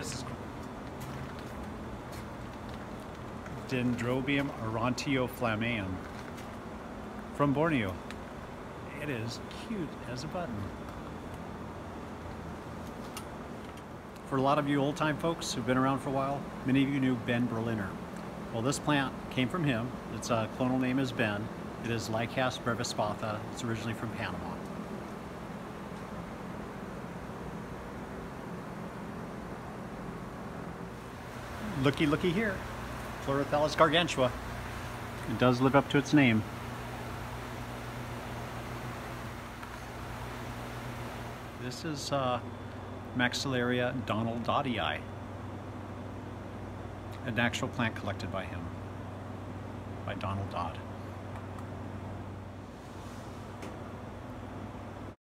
This is. Dendrobium aurantiflammeum from Borneo. It is cute as a button. For a lot of you old-time folks who've been around for a while, many of you knew Ben Berliner. Well, this plant came from him. Its uh, clonal name is Ben. It is Lycaste brevispatha. It's originally from Panama. Looky, looky here. Pleurothallis gargantua. It does live up to its name. This is uh, Maxillaria donaldii, a natural plant collected by him, by Donald Dodd.